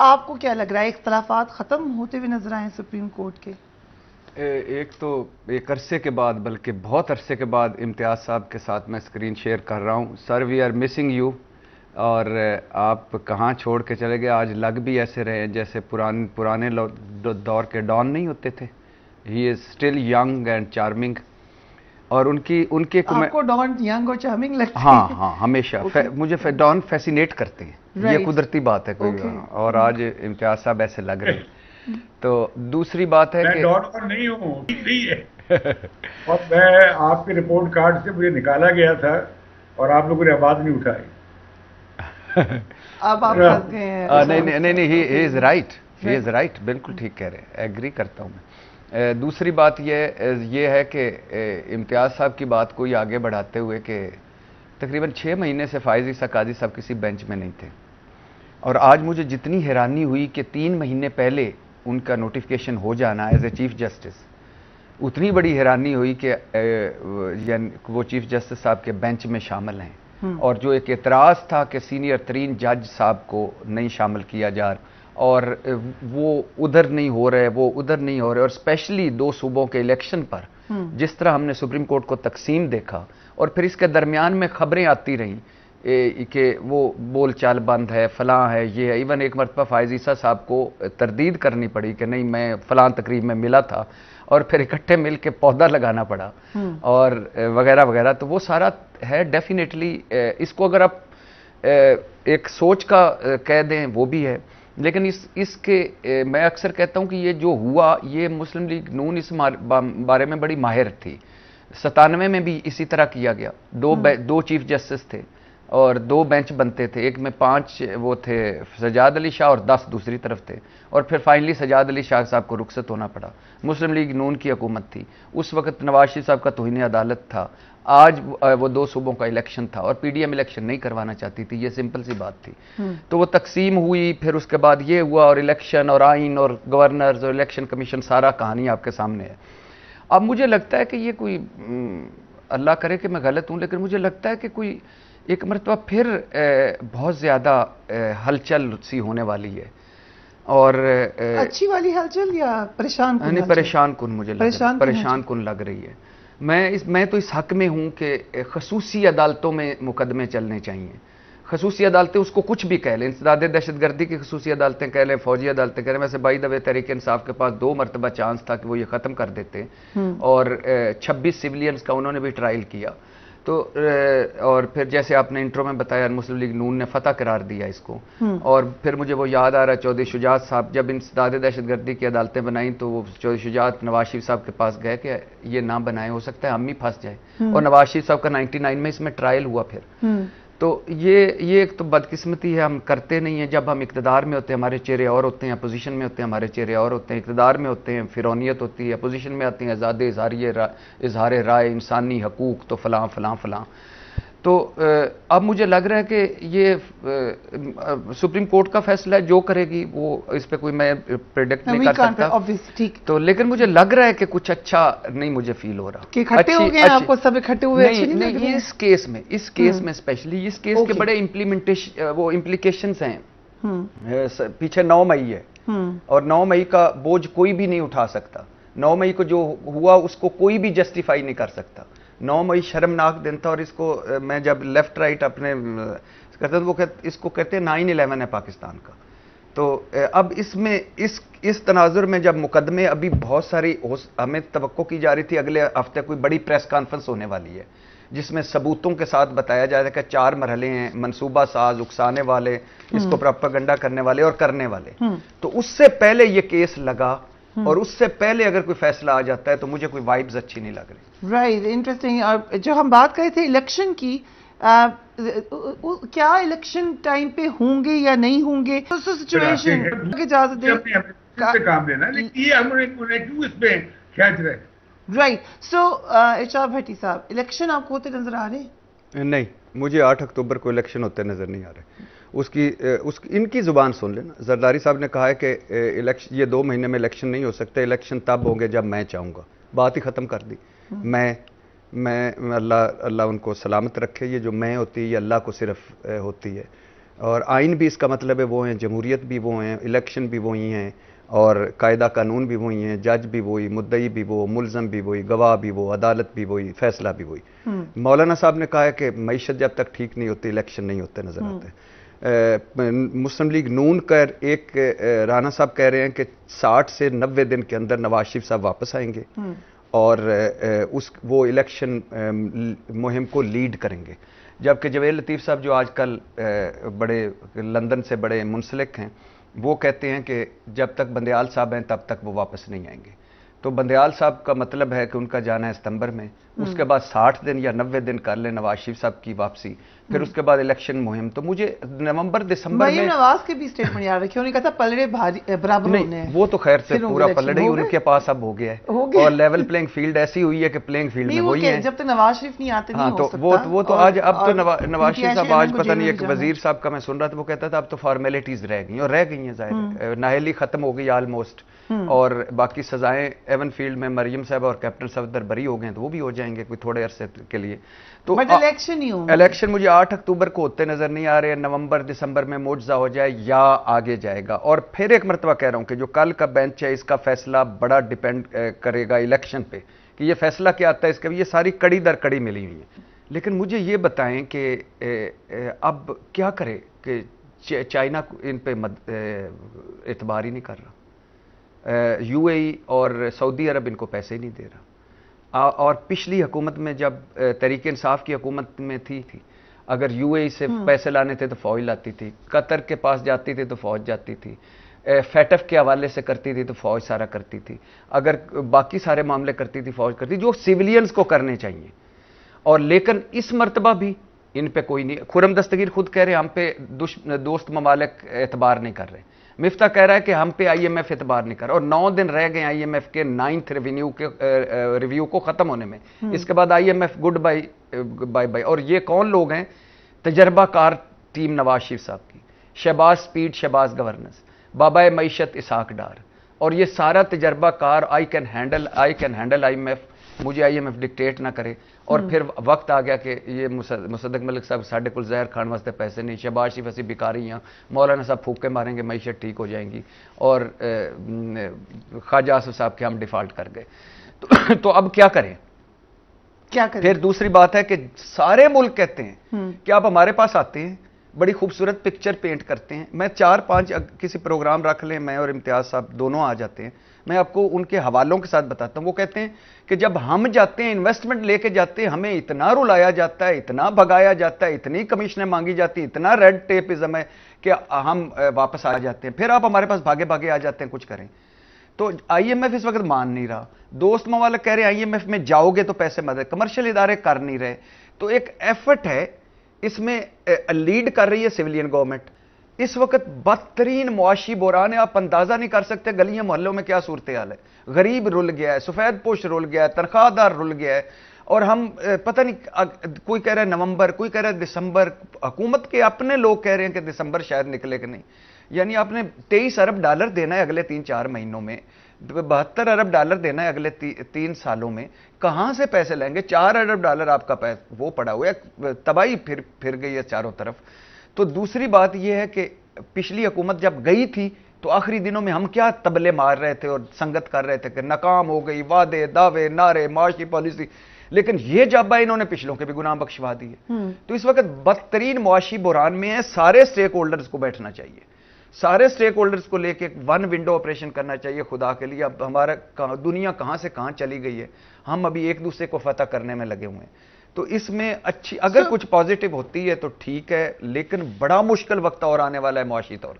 आपको क्या लग रहा है इख्तलाफात ख़त्म होते हुए नज़र आए सुप्रीम कोर्ट के? एक तो एक अरसे के बाद बल्कि बहुत अरसे के बाद इम्तियाज़ साहब के साथ मैं स्क्रीन शेयर कर रहा हूँ। Sir we are missing you और आप कहाँ छोड़ के चले गए? आज लग भी ऐसे रहे हैं जैसे पुरान, पुराने पुराने दौर के डॉन नहीं होते थे। He is still young and charming और उनकी उनके आपको डॉन यंग और चार्मिंग लगता हाँ हाँ। हमेशा। okay. मुझे डॉन फैसिनेट करते हैं। Right. ये कुदरती बात है कोई okay. और आज इम्तियाज़ साहब ऐसे लग रहे हैं। तो दूसरी बात है कि डॉन और नहीं हूँ और मैं आपके रिपोर्ट कार्ड से मुझे निकाला गया था और आप लोगों ने आवाज़ नहीं उठाई। अब आप फंस गए हैं। नहीं नहीं नहीं he is right he is right बिल्कुल ठीक कह रहे हैं। एग्री करता हूँ मैं। दूसरी बात यह ये है कि इम्तियाज़ साहब की बात को ही आगे बढ़ाते हुए कि तकरीबन छः महीने से फायज ईसा काजी साहब किसी बेंच में नहीं थे। और आज मुझे जितनी हैरानी हुई कि तीन महीने पहले उनका नोटिफिकेशन हो जाना एज ए चीफ जस्टिस उतनी बड़ी हैरानी हुई कि वो चीफ जस्टिस साहब के बेंच में शामिल हैं हम्म। और जो एक एतराज़ था कि सीनियर तरीन जज साहब को नहीं शामिल किया जा रहा और वो उधर नहीं हो रहे वो उधर नहीं हो रहे और स्पेशली दो सूबों के इलेक्शन पर हम्म। जिस तरह हमने सुप्रीम कोर्ट को तकसीम देखा और फिर इसके दरमियान में खबरें आती रहीं कि वो बोल चाल बंद है फलां है ये है। इवन एक मरतबा फायजीसा साहब को तरदीद करनी पड़ी कि नहीं मैं फलां तकरीब में मिला था और फिर इकट्ठे मिल के पौधा लगाना पड़ा हम्म। और वगैरह वगैरह। तो वो सारा है डेफिनेटली इसको अगर आप एक सोच का कह दें वो भी है। लेकिन इस इसके मैं अक्सर कहता हूँ कि ये जो हुआ ये मुस्लिम लीग नून इस बारे में बड़ी माहिर थी। सतानवे में भी इसी तरह किया गया। दो हम्म। दो चीफ जस्टिस थे। और दो बेंच बनते थे। एक में पाँच वो थे सजाद अली शाह और दस दूसरी तरफ़ थे। और फिर फाइनली सजाद अली शाह साहब को रुखसत होना पड़ा। मुस्लिम लीग नून की हुकूमत थी। उस वक्त नवाज़ शरीफ साहब का तोहनी अदालत था। आज वो दो सूबों का इलेक्शन था और पीडीएम इलेक्शन नहीं करवाना चाहती थी। ये सिंपल सी बात थी। हम्म। तो वो तकसीम हुई फिर उसके बाद ये हुआ और इलेक्शन और आइन और गवर्नर्स और इलेक्शन कमीशन सारा कहानी आपके सामने है। अब मुझे लगता है कि ये कोई अल्लाह करे कि मैं गलत हूँ लेकिन मुझे लगता है कि कोई एक मरतबा फिर बहुत ज़्यादा हलचल सी होने वाली है। और अच्छी वाली हलचल या परेशान नहीं परेशान कुन मुझे लग परेशान कुन लग रही है। मैं इस मैं तो इस हक में हूँ कि खसूसी अदालतों में मुकदमे चलने चाहिए। खसूसी अदालतें उसको कुछ भी कह लें। इंसदाद दहशतगर्दी की खसूसी अदालतें कह लें फौजी अदालतें कह लें वैसे बाई दवे तरीके इंसाफ के पास दो मरतबा चांस था कि वो ये ख़त्म कर देते। हम्म। और छब्बीस सिविलियंस का उन्होंने भी ट्रायल किया। तो और फिर जैसे आपने इंट्रो में बताया मुस्लिम लीग नून ने फतह करार दिया इसको हम्म। और फिर मुझे वो याद आ रहा है चौधरी शुजात साहब जब इन दाद दहशत गर्दी की अदालतें बनाई तो वो चौधरी शुजात नवाज़ शरीफ साहब के पास गए कि ये ना बनाए हो सकता है हम ही फंस जाए हम्म। और नवाज़ शरीफ साहब का नाइन्टी में इसमें ट्रायल हुआ फिर हम्म। तो ये ये एक तो बदकिस्मती है, हम करते नहीं हैं। जब हम इकतदार में होते हैं, हमारे चेहरे और होते हैं, अपोजिशन में होते हैं, हमारे चेहरे और होते हैं, इकतदार में होते हैं फिरौनीत होती है, अपोजिशन में आती हैं, आज़ाद इजहार इजहार राय इंसानी हकूक़ तो फ़लाँ, फलां, फ़लाँ। तो अब मुझे लग रहा है कि ये सुप्रीम कोर्ट का फैसला है जो करेगी वो इस पे कोई मैं प्रिडिक्ट नहीं कर सकता। ठीक। तो लेकिन मुझे लग रहा है कि कुछ अच्छा नहीं मुझे फील हो रहा। कि इकट्ठे हो गए आपको सब इकट्ठे हुए नहीं, नहीं, नहीं इस केस में इस केस हम्म। में स्पेशली इस केस के बड़े इम्प्लीमेंटेशन वो इम्प्लीकेशन हैं। हम्म। पीछे नौ मई है। हम्म। और नौ मई का बोझ कोई भी नहीं उठा सकता। नौ मई को जो हुआ उसको कोई भी जस्टिफाई नहीं कर सकता। नौ मई शर्मनाक दिन था और इसको मैं जब लेफ़्ट राइट अपने करते तो वो कहते इसको कहते हैं नाइन इलेवन है पाकिस्तान का तो अब इसमें इस इस तनाजुर में जब मुकदमे अभी बहुत सारी हमें तो की जा रही थी अगले हफ़्ते कोई बड़ी प्रेस कॉन्फ्रेंस होने वाली है जिसमें सबूतों के साथ बताया जाए कि चार मरहले हैं मनसूबा साज उकसाने वाले इसको हम्म। प्रोपागंडा करने वाले और करने वाले हम्म। तो उससे पहले ये केस लगा हम्म। और उससे पहले अगर कोई फैसला आ जाता है तो मुझे कोई वाइब्स अच्छी नहीं लग रही। राइट right, इंटरेस्टिंग और जो हम बात कर रहे थे इलेक्शन की आ, क्या इलेक्शन टाइम पे होंगे या नहीं होंगे? तो सिचुएशन इजाज़त दे काम लेना लेकिन ये हम उन्हें क्यों इसमें खेच रहे? राइट सो इशाब भट्टी साहब इलेक्शन आपको होते नज़र आ रहे? नहीं मुझे 8 अक्टूबर को इलेक्शन होते नज़र नहीं आ रहे। उसकी उस इनकी ज़ुबान सुन लेना। जरदारी साहब ने कहा है कि इलेक्शन ये दो महीने में इलेक्शन नहीं हो सकते इलेक्शन तब होंगे जब मैं चाहूँगा। बात ही ख़त्म कर दी। हम्म। मैं मैं अल्लाह अल्लाह उनको सलामत रखे ये जो मैं होती है ये अल्लाह को सिर्फ़ होती है। और आइन भी इसका मतलब है वो हैं जमहूरियत भी वो हैं इलेक्शन भी वही हैं और कायदा कानून भी वही हैं जज भी वही मुद्दई भी वो मुलजम भी वही गवाह भी वो अदालत भी वही फैसला भी वही। मौलाना साहब ने कहा है कि मीशत जब तक ठीक नहीं होती इलेक्शन नहीं होते नज़र आते। मुस्लिम लीग नून कर एक राना साहब कह रहे हैं कि 60 से 90 दिन के अंदर नवाज़ शरीफ साहब वापस आएँगे। और उस वो इलेक्शन मुहिम को लीड करेंगे। जबकि जवेद लतीफ़ साहब जो आजकल बड़े लंदन से बड़े मुंसलिक हैं वो कहते हैं कि जब तक बंदयाल साहब हैं तब तक वो वापस नहीं आएँगे। तो बंदयाल साहब का मतलब है कि उनका जाना है सितंबर में। उसके बाद 60 दिन या 90 दिन कर ले नवाज़ शरीफ साहब की वापसी फिर उसके बाद इलेक्शन मुहिम। तो मुझे नवंबर दिसंबर में नवाज़ के भी स्टेटमेंट याद रखे उन्होंने कहा था पलड़े बराबर होने नहीं वो तो खैर से पूरा पलड़े ही उनके पास अब हो गया हो। और लेवल प्लेइंग फ़ील्ड ऐसी हुई है कि प्लेइंग फ़ील्ड में वही है। जब तक नवाज़ शरीफ नहीं आते हाँ नहीं तो हो सकता। वो वो तो आज अब तो नवाज़ शरीफ साहब आज पता नहीं एक। वज़ीर साहब का मैं सुन रहा था वो कहता था अब तो फॉर्मेलिटीज रह गई और रह गई हैं ज़ाहिर। नाहली खत्म हो गई ऑलमोस्ट और बाकी सजाएँ एवन फ़ील्ड में मरियम साहब और कैप्टन सफदर बरी हो गए तो वो भी हो जाएँगे कोई थोड़े अरसे के लिए। तो इलेक्शन ही इलेक्शन मुझे 8 अक्टूबर को होते नज़र नहीं आ रहे नवंबर दिसंबर में मुआवजा हो जाए या आगे जाएगा। और फिर एक मरतबा कह रहा हूँ कि जो कल का बेंच है इसका फैसला बड़ा डिपेंड करेगा इलेक्शन पे कि ये फैसला क्या आता है इसका। ये सारी कड़ी दर कड़ी मिली हुई है। लेकिन मुझे ये बताएँ कि अब क्या करे कि चाइना इन पे मद, एतबार ही नहीं कर रहा। यूएई और सऊदी अरब इनको पैसे ही नहीं दे रहा। और पिछली हुकूमत में जब तरीक इंसाफ की हुकूमत में थी थी। अगर यूएई से पैसे लाने थे तो फौज लाती थी। कतर के पास जाती थी तो फौज जाती थी। फैटफ के हवाले से करती थी तो फौज सारा करती थी। अगर बाकी सारे मामले करती थी फौज करती जो सिविलियंस को करने चाहिए। और लेकिन इस मरतबा भी इन पे कोई नहीं खुरम दस्तगीर खुद कह रहे हैं हम पे दुश, दोस्त ममालिक एतबार नहीं कर रहे। मिफ्ता कह रहा है कि हम पे आईएमएफ एतबार नहीं कर और नौ दिन रह गए आईएमएफ के नाइन्थ रिव्यू के रिव्यू को खत्म होने में। इसके बाद IMF good bye bye bye और ये कौन लोग हैं? तजर्बाकार टीम नवाज़ शरीफ साहब की। Shahbaz speed Shahbaz governance. बाबा मीशत इसाक डार। और ये सारा तजर्बाकार I can handle I can handle IMF मुझे आई एम एफ़ डिक्टेट ना करे। और फिर वक्त आ गया कि ये मुसदक मलिक साहब साढ़े कुल जहर खान वास्ते पैसे नहीं शहबाज शरीफ ऐसी भिकारी हैं मौलाना साहब फूके मारेंगे मीशत ठीक हो जाएँगी। और ख्वाजा आसफ साहब के हम डिफ़ॉल्ट कर गए। तो, तो अब क्या करें? क्या करें? फिर दूसरी बात है कि सारे मुल्क कहते हैं कि आप हमारे पास आते हैं बड़ी खूबसूरत पिक्चर पेंट करते हैं। मैं चार पाँच किसी प्रोग्राम रख लें मैं और इम्तियाज़ साहब दोनों आ जाते हैं। मैं आपको उनके हवालों के साथ बताता हूँ। वो कहते हैं कि जब हम जाते हैं इन्वेस्टमेंट लेके जाते हैं, हमें इतना रुलाया जाता है, इतना भगाया जाता है, इतनी कमीशनें मांगी जाती हैं, इतना रेड टेपिज्म है कि हम वापस आ जाते हैं। फिर आप हमारे पास भागे भागे आ जाते हैं, कुछ करें। तो आईएमएफ इस वक्त मान नहीं रहा। दोस्त मवालक कह रहे हैं आईएमएफ में जाओगे तो पैसे मदद। कमर्शियल इदारे कर नहीं रहे। तो एक एफर्ट है, इसमें लीड कर रही है सिविलियन गवर्नमेंट इस वक्त बदतरीन मुआशी बुरान है आप अंदाज़ा नहीं कर सकते गलियाँ मोहल्लों में क्या सूरत हाल है। गरीब रुल गया है सफ़ेद पोश रुल गया है तनख्वाहदार रुल गया है और हम पता नहीं कोई कह रहा है नवंबर कोई कह रहा है दिसंबर हुकूमत के अपने लोग कह रहे हैं कि दिसंबर शायद निकले कि नहीं। यानी आपने तेईस अरब डॉलर देना है अगले तीन चार महीनों में बहत्तर अरब डॉलर देना है अगले ती, तीन सालों में कहाँ से पैसे लेंगे? चार अरब डॉलर आपका वो पड़ा हुआ है तबाही फिर फिर गई है चारों तरफ़। तो दूसरी बात यह है कि पिछली हुकूमत जब गई थी तो आखिरी दिनों में हम क्या तबले मार रहे थे और संगत कर रहे थे कि नाकाम हो गई वादे दावे नारे माशी पॉलिसी। लेकिन ये जाबा इन्होंने पिछलों के भी गुनाह बख्शवा दिए। तो इस वक्त बदतरीन मुआशी बुरान में है सारे स्टेक होल्डर्स को बैठना चाहिए। सारे स्टेक होल्डर्स को लेके वन विंडो ऑपरेशन करना चाहिए खुदा के लिए। अब हमारा दुनिया कहाँ से कहाँ चली गई है? हम अभी एक दूसरे को फतह करने में लगे हुए हैं। तो इसमें अच्छी अगर कुछ पॉजिटिव होती है तो ठीक है लेकिन बड़ा मुश्किल वक्त और आने वाला है मुआशी तौर